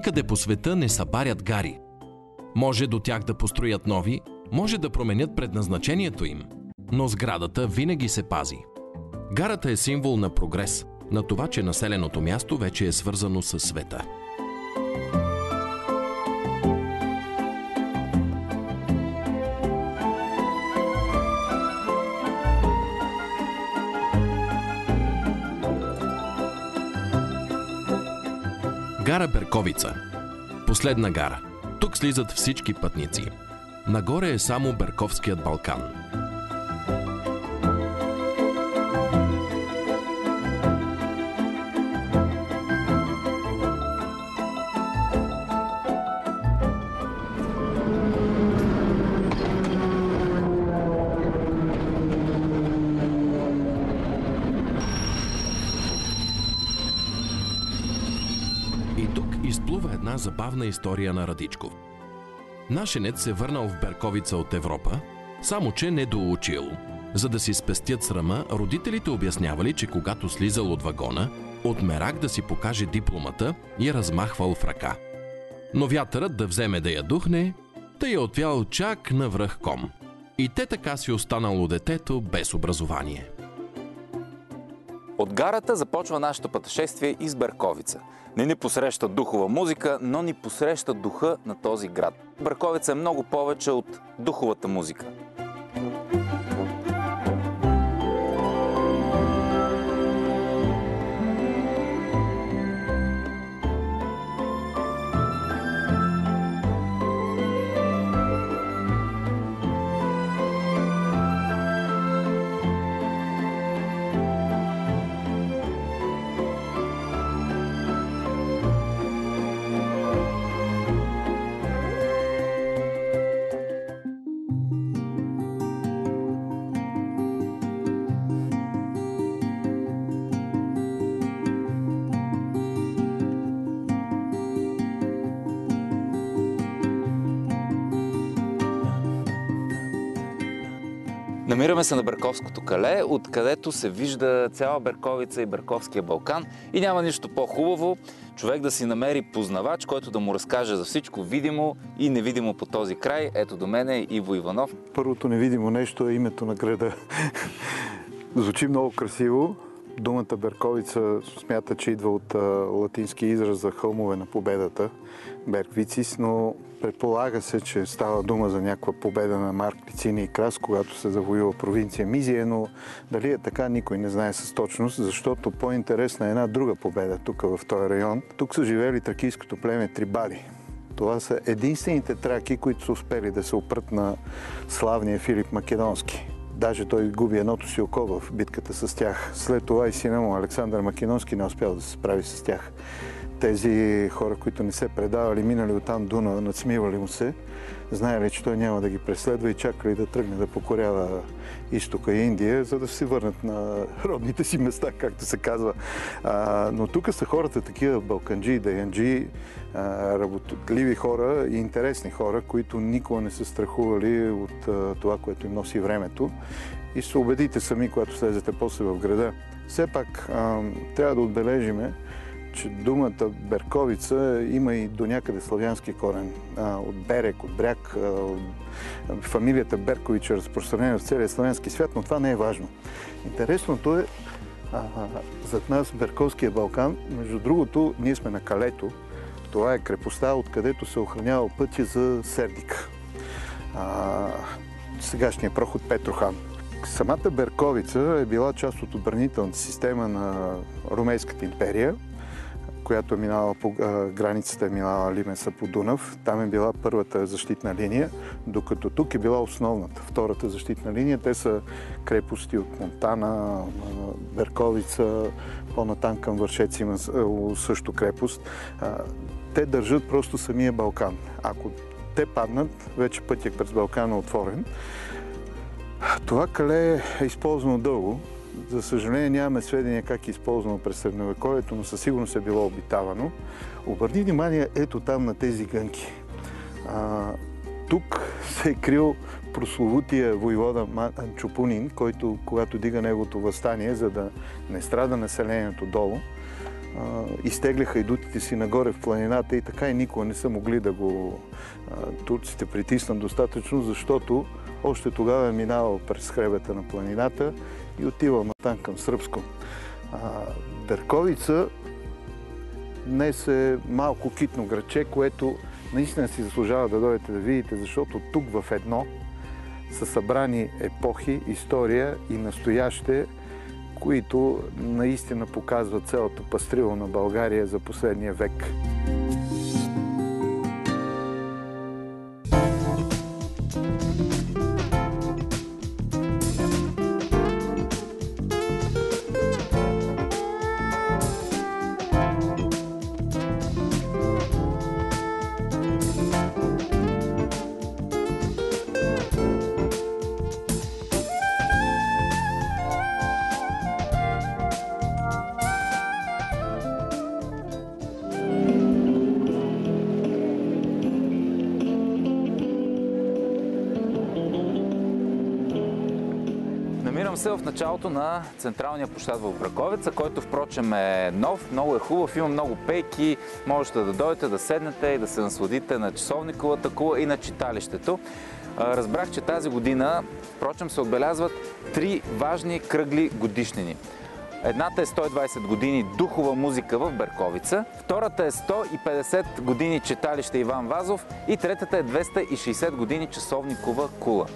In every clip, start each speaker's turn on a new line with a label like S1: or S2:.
S1: Никъде по света не събарят гари. Може до тях да построят нови, може да променят предназначението им, но сградата винаги се пази. Гарата е символ на прогрес, на това, че населеното място вече е свързано с света. Гара Берковица. Последна гара. Тук слизат всички пътници. Нагоре е само Берковският Балкан. Изплува една забавна история на Радичков. Нашенец се върнал в Берковица от Европа, само че не доучил. За да си спестят срама, родителите обяснявали, че когато слизал от вагона, от мерак да си покаже дипломата и размахвал в ръка. Но вятърът да вземе да я духне, тъй я отвял чак на връх ком. И те така си останало детето без образование.
S2: От гарата започва нашето пътешествие из Берковица. Не ни посреща духова музика, но ни посреща духа на този град. Берковица е много повече от духовата музика. Намираме се на Берковското кале, откъдето се вижда цяла Берковица и Берковския Балкан. И няма нищо по-хубаво човек да си намери познавач, който да му разкаже за всичко видимо и невидимо по този край. Ето до мен е Иво Иванов.
S3: Първото невидимо нещо е името на града. Звучи много красиво. Думата Берковица смята, че идва от латински израз за хълмове на победата, Берквицис, но предполага се, че става дума за някаква победа на Марк Лицини и Крас, когато се завоюва провинция Мизия, но дали е така, никой не знае с точност, защото по-интересна е една друга победа тук в този район. Тук са живели тракийското племе Трибали. Това са единствените траки, които са успели да се опрат на славния Филип Македонски. Даже той губи едното си око в битката с тях. След това и сина му Александър Македонски не успял да се справи с тях. Тези хора, които не се предавали, минали оттам Дуна, надсмивали му се, знаели, че той няма да ги преследва и чакали да тръгне да покорява изтока и Индия, за да се върнат на родните си места, както се казва. А, но тук са хората такива балканджи, даянджи, а, работливи хора и интересни хора, които никога не са страхували от а, това, което им носи времето. И се убедите сами, когато слезете после в града. Все пак трябва да отбележиме, че думата Берковица има и до някъде славянски корен. От берег, от бряг. А, фамилията Беркович е разпространена в целия славянски свят, но това не е важно. Интересното е зад нас Берковския Балкан. Между другото, ние сме на Калето. Това е крепостта, откъдето се охранява пътя за Сердик. А, сегашния проход Петрохан. Самата Берковица е била част от отбранителната система на Румейската империя която е минала по границата, е минала Лимеса по Дунав. Там е била първата защитна линия, докато тук е била основната, втората защитна линия. Те са крепости от Монтана, Берковица, по-натам към Вършец има също крепост. Те държат просто самия Балкан. Ако те паднат, вече пътят през Балкана е отворен. Това кале е използвано дълго. За съжаление нямаме сведения как е използвано през средновековието, но със сигурност е било обитавано. Обърни внимание ето там на тези гънки. А, тук се е крил прословутия воевода Чупунин, който, когато дига неговото възстание, за да не страда населението долу,
S4: изтегляха и дутите си нагоре в планината и така и никога не са могли да го турците притиснат достатъчно, защото още тогава е минавал през хребета на планината и отивал натам към Сръбско. Берковица днес е малко китно граче, което наистина си заслужава да дойдете да видите, защото тук в едно са събрани епохи, история и настояще, които наистина показват цялото пастрило на България за последния век.
S2: Се в началото на централния площад в Браковеца, който впрочем е нов, много е хубав, има много пейки, можете да дойдете, да седнете и да се насладите на часовниковата кула и на читалището. Разбрах, че тази година, впрочем, се отбелязват три важни кръгли годишнини. Едната е 120 години духова музика в Берковица, втората е 150 години читалище Иван Вазов и третата е 260 години часовникова кула.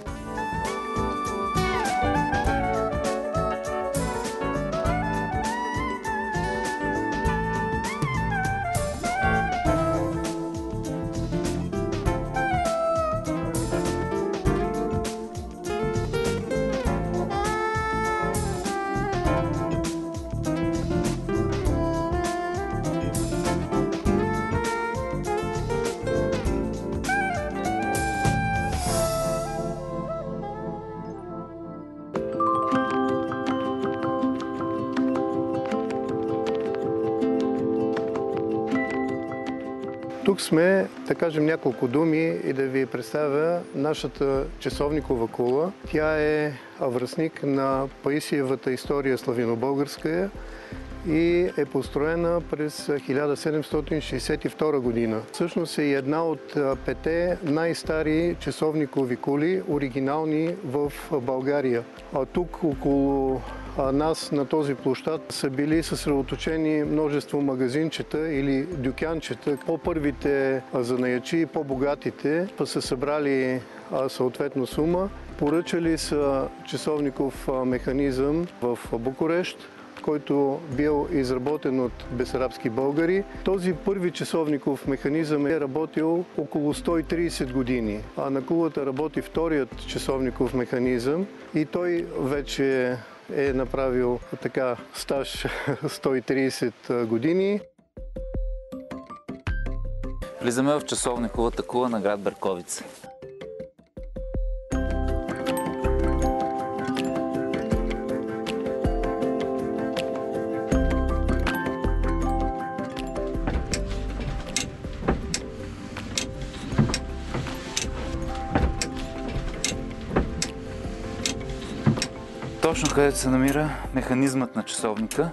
S4: Тук сме, да кажем няколко думи и да ви представя нашата часовникова кула. Тя е връзник на Паисиевата история славино-българска и е построена през 1762 година. Всъщност е една от пете най-стари часовникови кули, оригинални в България. А тук около нас на този площад са били съсредоточени множество магазинчета или дюкянчета. По-първите занаячи и по-богатите са събрали съответно сума. Поръчали са часовников механизъм в Букурещ, който бил изработен от бесарабски българи. Този първи часовников механизъм е работил около 130 години, а на кулата работи вторият часовников механизъм и той вече е направил така стаж 130 години.
S2: Влизаме в часовниковата кула на град Берковица. Точно където се намира механизмът на часовника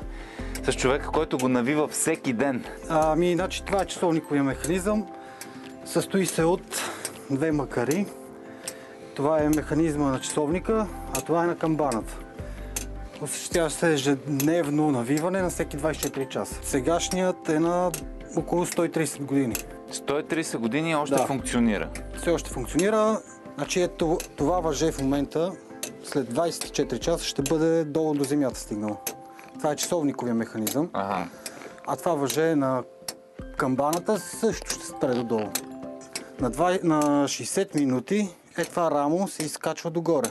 S2: с човека, който го навива всеки ден.
S5: Ами, значи това е часовниковия механизъм. Състои се от две макари. Това е механизма на часовника, а това е на камбаната. Осъществява се ежедневно навиване на всеки 24 часа. Сегашният е на около 130 години.
S2: 130 години още да. функционира?
S5: Все още функционира. Значи ето, това въже в момента след 24 часа ще бъде долу до земята стигнал. Това е часовниковия механизъм. Ага. А това въже на камбаната също ще спре додолу. На, 2, на 60 минути е това рамо се изкачва догоре.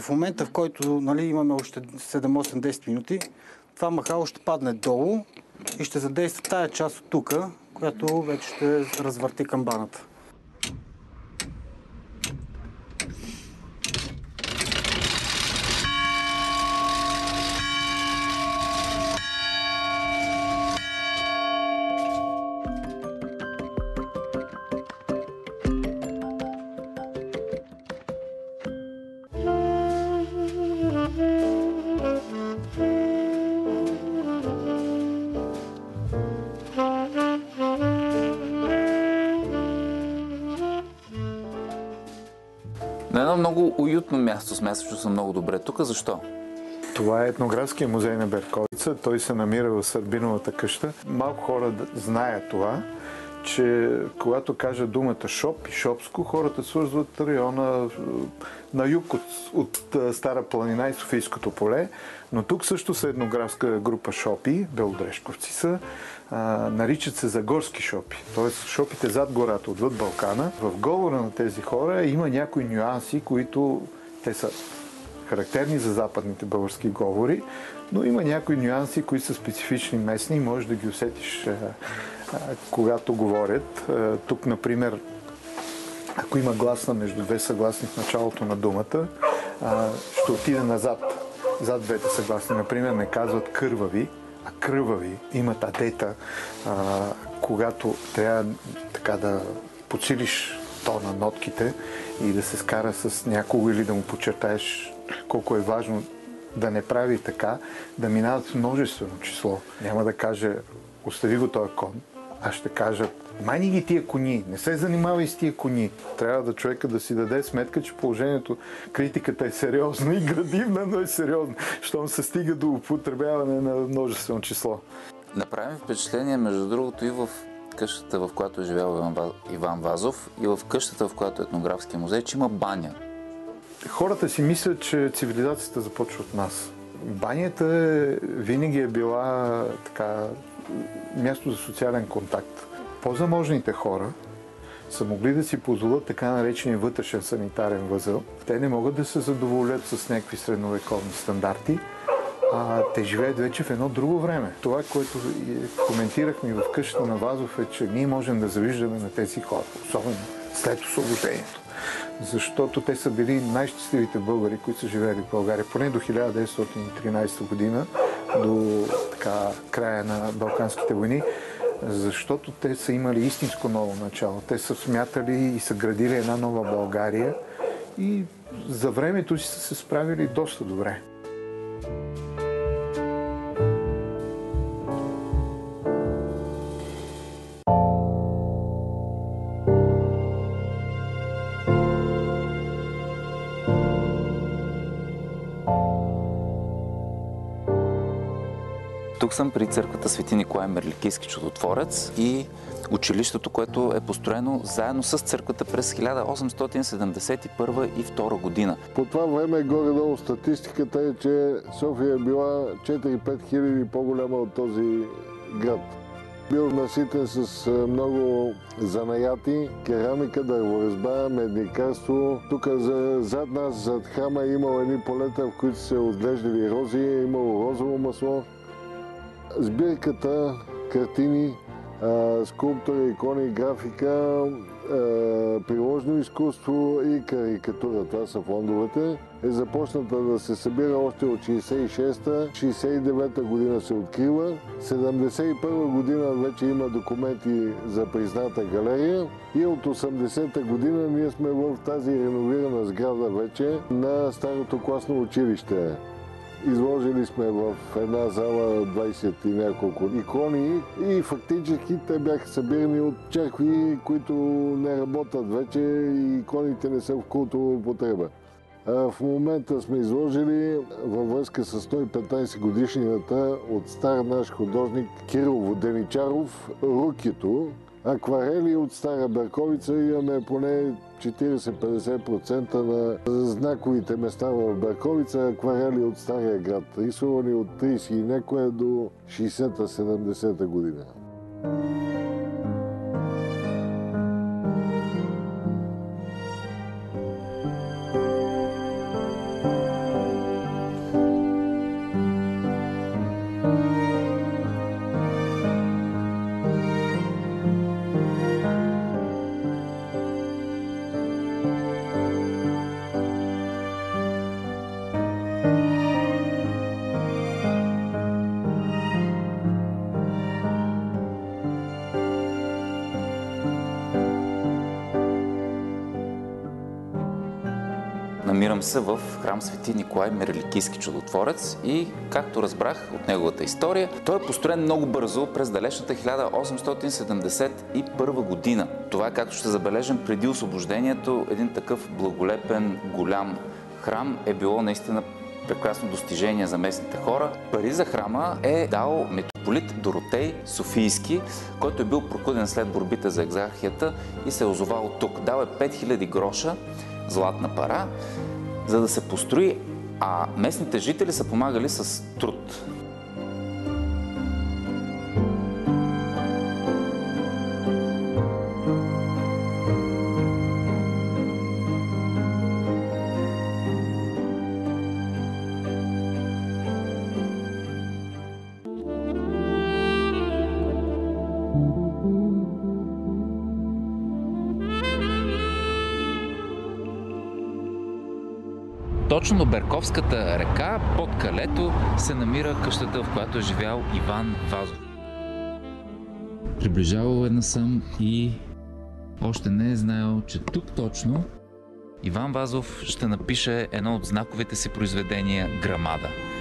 S5: В момента, в който нали, имаме още 7-8-10 минути, това махало ще падне долу и ще задейства тая част от тук, която вече ще развърти камбаната.
S2: Място, смятам, че съм много добре. Тук защо?
S3: Това е етнографския музей на Берковица. Той се намира в Сърбиновата къща. Малко хора знаят това, че когато кажа думата Шоп и Шопско, хората свързват района на юг от, от Стара планина и Софийското поле. Но тук също са етнографска група Шопи, белодрешковци са. А, наричат се Загорски шопи. Тоест шопите зад гората, отвъд Балкана. В говора на тези хора има някои нюанси, които те са характерни за западните български говори, но има някои нюанси, които са специфични местни и можеш да ги усетиш когато говорят. Тук, например, ако има гласна между две съгласни в началото на думата, ще отиде назад, зад двете съгласни. Например, не казват кървави, а кръвави. Имат адета, когато трябва така да подсилиш тона нотките и да се скара с някого или да му подчертаеш колко е важно да не прави така, да минават множествено число. Няма да каже, остави го този кон, аз ще кажа, мани ги тия кони, не се занимавай с тия кони. Трябва да човека да си даде сметка, че положението, критиката е сериозна и градивна, но е сериозна, щом се стига до употребяване на множествено число.
S2: Направим впечатление, между другото, и в къщата, в която е живял Иван Вазов, и в къщата, в която е етнографския музей, че има баня.
S3: Хората си мислят, че цивилизацията започва от нас. Банята винаги е била така място за социален контакт. По-заможните хора са могли да си позволят така наречения вътрешен санитарен възел. Те не могат да се задоволят с някакви средновековни стандарти, а те живеят вече в едно друго време. Това, което коментирахме в къщата на Вазов е, че ние можем да завиждаме на тези хора, особено след освобождението. Защото те са били най-щастливите българи, които са живели в България, поне до 1913 година, до така, края на Балканските войни, защото те са имали истинско ново начало. Те са смятали и са градили една нова България и за времето си са се справили доста добре.
S2: Съм при църквата Свети Николай Мерликийски чудотворец и училището, което е построено заедно с църквата през 1871 и 2 година.
S6: По това време горе-долу статистиката е, че София е била 4-5 хиляди по-голяма от този град. Бил наситен с много занаяти, керамика, дърворезба, медникарство. Тук зад нас, зад храма е имало едни полета, в които се отглеждали рози, е имало розово масло сбирката картини, скулптури, икони, графика, приложно изкуство и карикатура. Това са фондовете. Е започната да се събира още от 66-та, 69-та година се открива. 71 година вече има документи за призната галерия и от 80-та година ние сме в тази реновирана сграда вече на старото класно училище. Изложили сме в една зала 20 и няколко икони и фактически те бяха събирани от черкви, които не работят вече и иконите не са в култова употреба. В момента сме изложили във връзка с 115 годишнината от стар наш художник Кирил Воденичаров Рукито, акварели от Стара Берковица имаме поне 40-50% на знаковите места в Берковица, акварели от Стария град, рисувани от 30 и некое до 60-70 година.
S2: Намирам се в храм Свети Николай Мереликийски чудотворец и, както разбрах от неговата история, той е построен много бързо през далечната 1871 година. Това е, както ще забележим, преди освобождението, един такъв благолепен, голям храм е било наистина прекрасно достижение за местните хора. Пари за храма е дал митрополит Доротей Софийски, който е бил прокуден след борбите за екзархията и се е озовал тук. Дал е 5000 гроша златна пара, за да се построи, а местните жители са помагали с труд. Точно до Берковската река, под калето, се намира къщата, в която е живял Иван Вазов. Приближавал е насам и още не е знаел, че тук точно Иван Вазов ще напише едно от знаковите си произведения Грамада –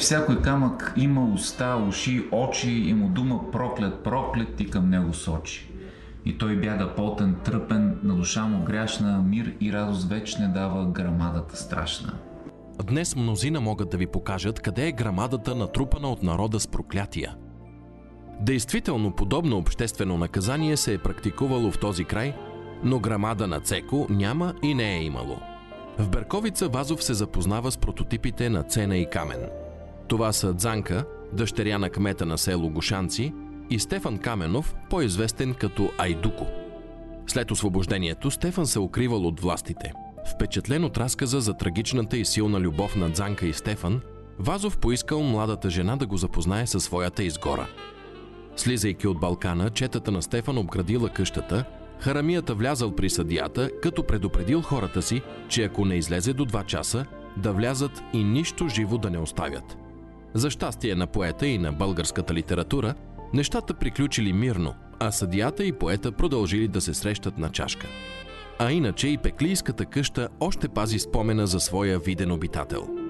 S2: всякой камък има уста, уши, очи и му дума проклет, проклет и към него сочи. И той бяга потен, тръпен, на душа му гряшна, мир и радост веч дава грамадата страшна.
S1: Днес мнозина могат да ви покажат къде е грамадата натрупана от народа с проклятия. Действително подобно обществено наказание се е практикувало в този край, но грамада на Цеко няма и не е имало – в Берковица Вазов се запознава с прототипите на Цена и Камен. Това са Дзанка, дъщеря на кмета на село Гошанци, и Стефан Каменов, по-известен като Айдуко. След освобождението Стефан се укривал от властите. Впечатлен от разказа за трагичната и силна любов на Дзанка и Стефан, Вазов поискал младата жена да го запознае със своята изгора. Слизайки от Балкана, четата на Стефан обградила къщата – Харамията влязал при съдията, като предупредил хората си, че ако не излезе до 2 часа, да влязат и нищо живо да не оставят. За щастие на поета и на българската литература, нещата приключили мирно, а съдията и поета продължили да се срещат на чашка. А иначе и пеклийската къща още пази спомена за своя виден обитател –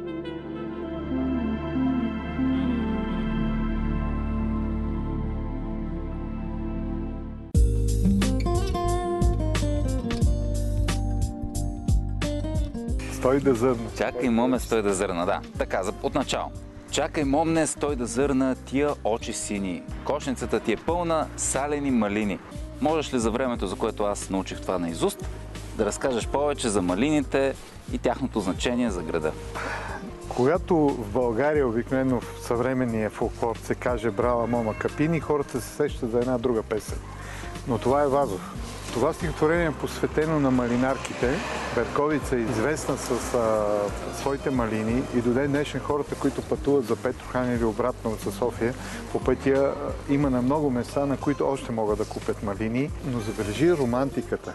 S3: Стой да зърна.
S2: Чакай, моме, стой да зърна, да. Така, от начало. Чакай, момне, стой да зърна тия очи сини. Кошницата ти е пълна салени малини. Можеш ли за времето, за което аз научих това на изуст, да разкажеш повече за малините и тяхното значение за града?
S3: Когато в България обикновено в съвременния фолклор се каже Брала Мома Капини, хората се сещат за една друга песен. Но това е Вазов. Това стихотворение е посветено на малинарките. Берковица е известна с а, своите малини и до ден днешен хората, които пътуват за Петрохан или обратно от София, по пътя има на много места, на които още могат да купят малини, но забележи романтиката.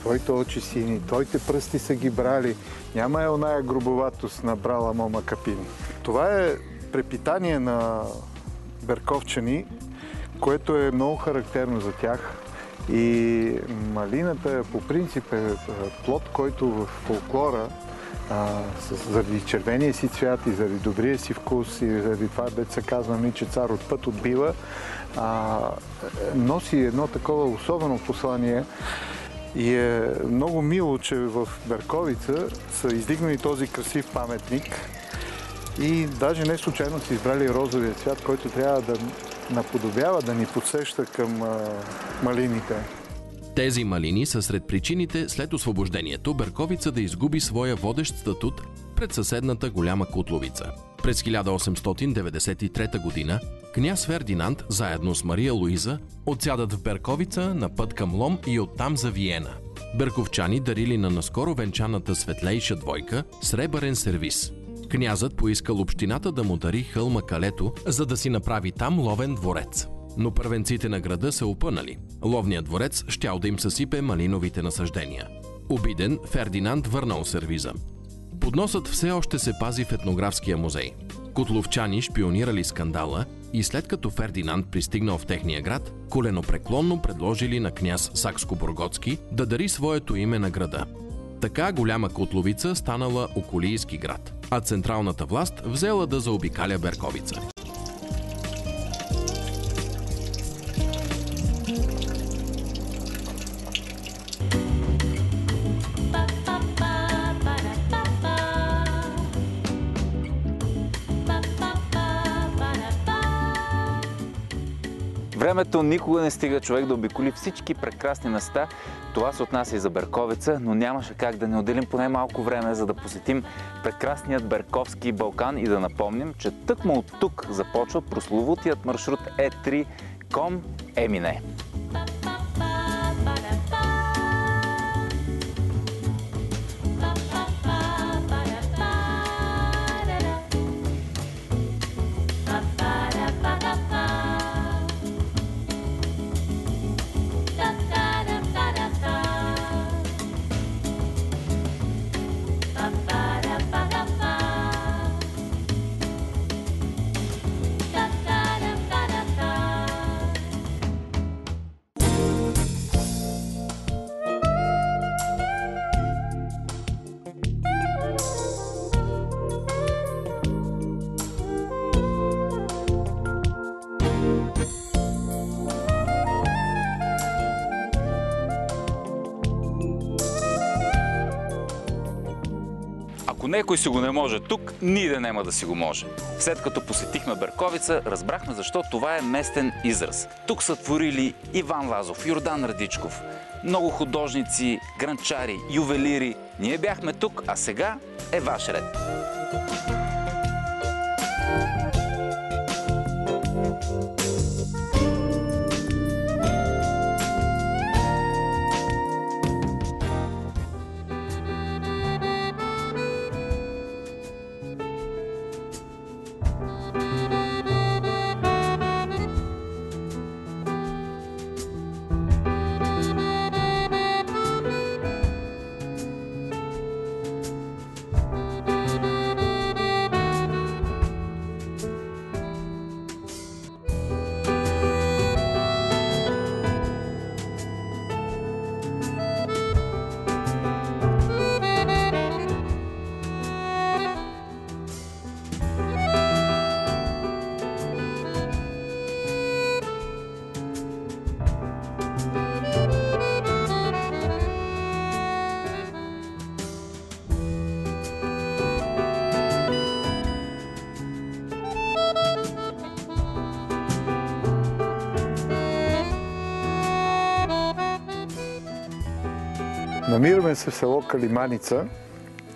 S3: Твоите очи сини, твоите пръсти са ги брали. Няма е оная грубоватост на брала мома капини. Това е препитание на берковчани, което е много характерно за тях. И малината по принцип е плод, който в фолклора заради червения си цвят и заради добрия си вкус и заради това, дете се казва ми, че цар от път отбива, а, носи едно такова особено послание. И е много мило, че в Берковица са издигнали този красив паметник и даже не случайно са избрали розовия цвят, който трябва да наподобява, да ни подсеща към а, малините.
S1: Тези малини са сред причините след освобождението Берковица да изгуби своя водещ статут пред съседната голяма Кутловица. През 1893 година княз Фердинанд заедно с Мария Луиза отсядат в Берковица на път към Лом и оттам за Виена. Берковчани дарили на наскоро венчаната светлейша двойка сребърен сервис – Князът поискал общината да му дари хълма Калето, за да си направи там ловен дворец. Но първенците на града се опънали. Ловният дворец щял да им съсипе малиновите насъждения. Обиден, Фердинанд върнал сервиза. Подносът все още се пази в етнографския музей. Котловчани шпионирали скандала и след като Фердинанд пристигнал в техния град, коленопреклонно предложили на княз Сакско-Бургоцки да дари своето име на града. Така голяма Котловица станала околийски град, а централната власт взела да заобикаля Берковица.
S2: Времето никога не стига човек да обиколи всички прекрасни места. Това се отнася и за Берковица, но нямаше как да не отделим поне малко време, за да посетим прекрасният Берковски Балкан и да напомним, че тъкмо от тук започва прословутият маршрут Е3 Ком Емине. Ако некой си го не може тук, ние да няма да си го може. След като посетихме Берковица, разбрахме защо това е местен израз. Тук са творили Иван Лазов, Йордан Радичков, много художници, гранчари, ювелири. Ние бяхме тук, а сега е ваш ред.
S3: Намираме се в село Калиманица.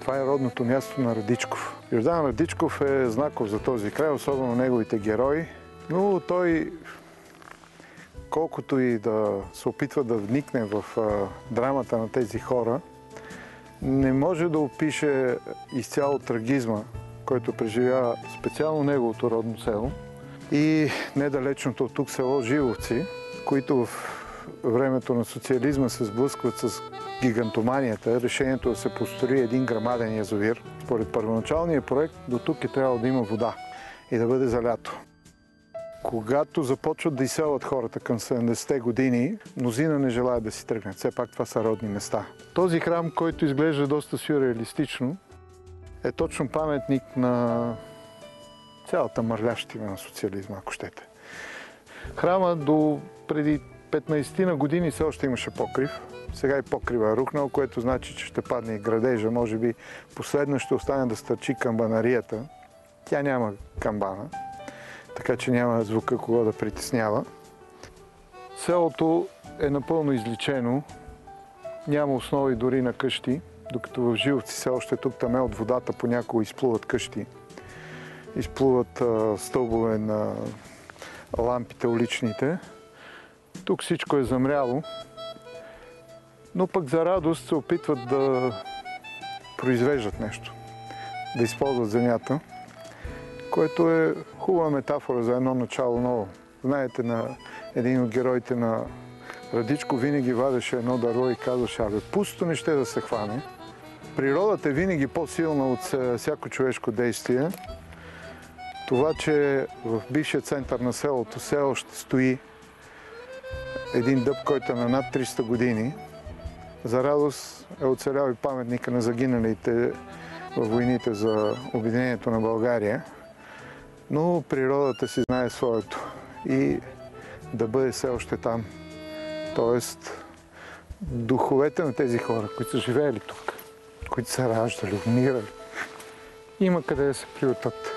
S3: Това е родното място на Радичков. Йордан Радичков е знаков за този край, особено неговите герои. Но той, колкото и да се опитва да вникне в драмата на тези хора, не може да опише изцяло трагизма, който преживява специално неговото родно село и недалечното от тук село Живовци, които в времето на социализма се сблъскват с гигантоманията, решението да се построи един грамаден язовир. Според първоначалния проект до тук е трябвало да има вода и да бъде за лято. Когато започват да изселват хората към 70-те години, мнозина не желаят да си тръгнат. Все пак това са родни места. Този храм, който изглежда доста сюрреалистично, е точно паметник на цялата мърлящина на социализма, ако щете. Храма до преди 15 на години все още имаше покрив. Сега и покрива е рухнал, което значи, че ще падне и градежа. Може би последно ще остане да стърчи камбанарията. Тя няма камбана, така че няма звука кого да притеснява. Селото е напълно изличено. Няма основи дори на къщи, докато в Жиловци все още тук там е от водата понякога изплуват къщи. Изплуват стълбове на лампите уличните. Тук всичко е замряло, но пък за радост се опитват да произвеждат нещо, да използват земята, което е хубава метафора за едно начало ново, знаете, на един от героите на Радичко винаги вадеше едно дърво и казваше, абе, пусто не ще да се хване. Природата е винаги по-силна от всяко човешко действие. Това, че в бившия център на селото все още стои един дъб, който е на над 300 години. За радост е оцелял и паметника на загиналите в войните за Обединението на България. Но природата си знае своето и да бъде все още там. Тоест, духовете на тези хора, които са живеели тук, които са раждали, умирали, има къде да се приютат.